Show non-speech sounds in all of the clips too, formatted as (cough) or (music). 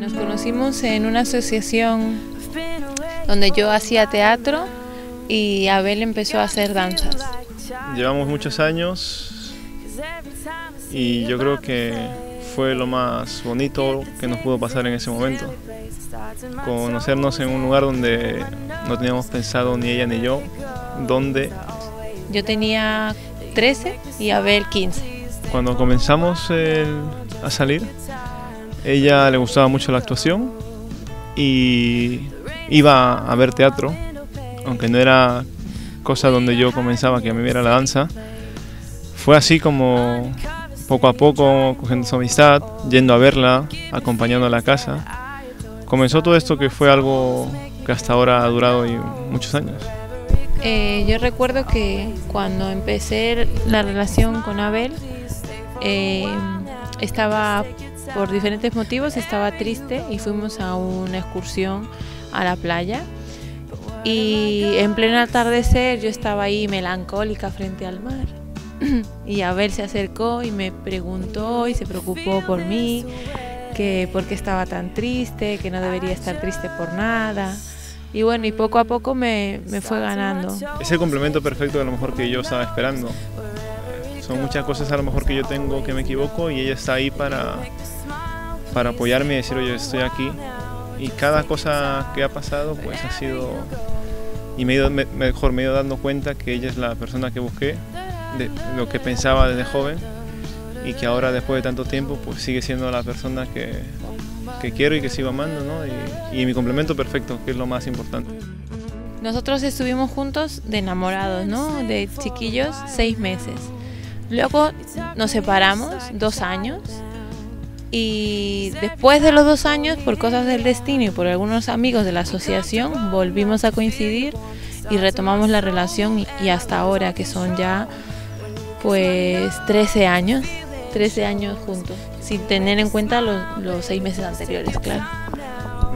Nos conocimos en una asociación donde yo hacía teatro y Abel empezó a hacer danzas. Llevamos muchos años y yo creo que fue lo más bonito que nos pudo pasar en ese momento. Conocernos en un lugar donde no teníamos pensado ni ella ni yo, donde... Yo tenía 13 y Abel 15. Cuando comenzamos a salir, ella le gustaba mucho la actuación y iba a ver teatro, aunque no era cosa donde yo comenzaba que a mí me era la danza. Fue así como poco a poco cogiendo su amistad, yendo a verla, acompañando a la casa. Comenzó todo esto que fue algo que hasta ahora ha durado muchos años. Eh, yo recuerdo que cuando empecé la relación con Abel, eh, estaba por diferentes motivos estaba triste y fuimos a una excursión a la playa. Y en pleno atardecer yo estaba ahí melancólica frente al mar. (clears throat) Y Abel se acercó y me preguntó y se preocupó por mí, que por qué estaba tan triste, que no debería estar triste por nada. Y bueno, y poco a poco me, me fue ganando. Es el complemento perfecto a lo mejor que yo estaba esperando. Son muchas cosas a lo mejor que yo tengo que me equivoco y ella está ahí para, para apoyarme y decir, oye, estoy aquí. Y cada cosa que ha pasado, pues ha sido... Y me he ido, mejor me he ido dando cuenta que ella es la persona que busqué, de lo que pensaba desde joven y que ahora después de tanto tiempo pues sigue siendo la persona que, que quiero y que sigo amando, ¿no? Y, mi complemento perfecto, que es lo más importante. Nosotros estuvimos juntos de enamorados, ¿no? De chiquillos, seis meses. Luego nos separamos, dos años, y después de los dos años, por cosas del destino y por algunos amigos de la asociación, volvimos a coincidir y retomamos la relación y hasta ahora que son ya pues 13 años, 13 años juntos, sin tener en cuenta los, los seis meses anteriores, claro.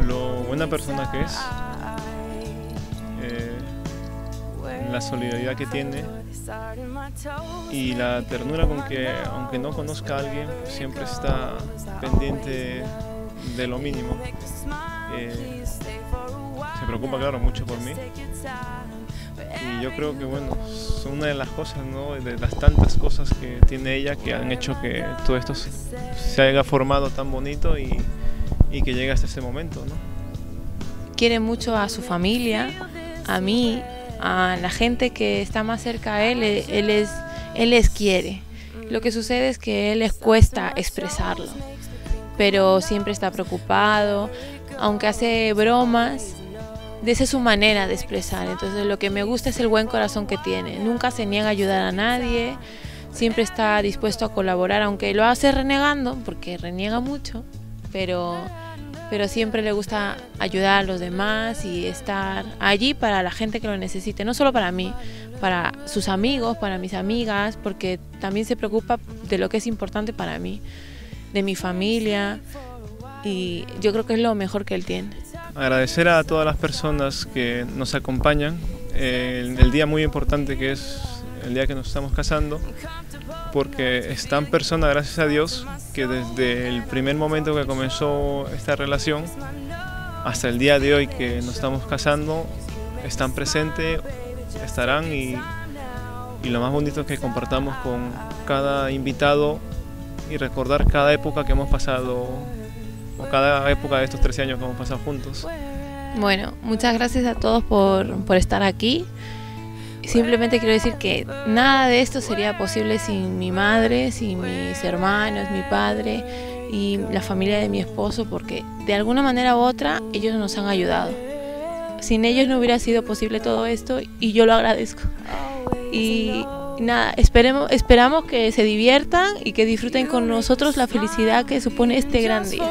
Lo buena persona que es, eh, la solidaridad que tiene y la ternura con que, aunque no conozca a alguien, siempre está pendiente de lo mínimo. Eh, se preocupa, claro, mucho por mí. Y yo creo que, bueno, son una de las cosas, ¿no? de las tantas cosas que tiene ella que han hecho que todo esto se haya formado tan bonito y, y que llegue hasta ese momento. ¿no? Quiere mucho a su familia, a mí, a la gente que está más cerca a él, él, es, él les quiere. Lo que sucede es que él les cuesta expresarlo, pero siempre está preocupado, aunque hace bromas, de esa es su manera de expresar. Entonces lo que me gusta es el buen corazón que tiene. Nunca se niega a ayudar a nadie, siempre está dispuesto a colaborar, aunque lo hace renegando, porque reniega mucho, pero pero siempre le gusta ayudar a los demás y estar allí para la gente que lo necesite, no solo para mí, para sus amigos, para mis amigas, porque también se preocupa de lo que es importante para mí, de mi familia y yo creo que es lo mejor que él tiene. Agradecer a todas las personas que nos acompañan, en el día muy importante que es el día que nos estamos casando, porque es tan persona, gracias a Dios, que desde el primer momento que comenzó esta relación hasta el día de hoy que nos estamos casando, están presentes, estarán y, y lo más bonito es que compartamos con cada invitado y recordar cada época que hemos pasado o cada época de estos 13 años que hemos pasado juntos. Bueno, muchas gracias a todos por, por estar aquí simplemente quiero decir que nada de esto sería posible sin mi madre, sin mis hermanos, mi padre y la familia de mi esposo, porque de alguna manera u otra ellos nos han ayudado. Sin ellos no hubiera sido posible todo esto y yo lo agradezco. Y nada, esperemos, esperamos que se diviertan y que disfruten con nosotros la felicidad que supone este gran día.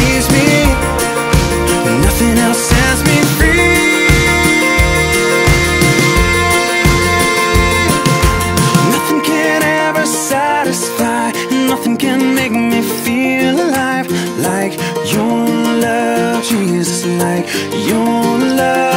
sees me Nothing else sets me free. Nothing can ever satisfy Nothing can make me feel alive Like your love, Jesus Like your love.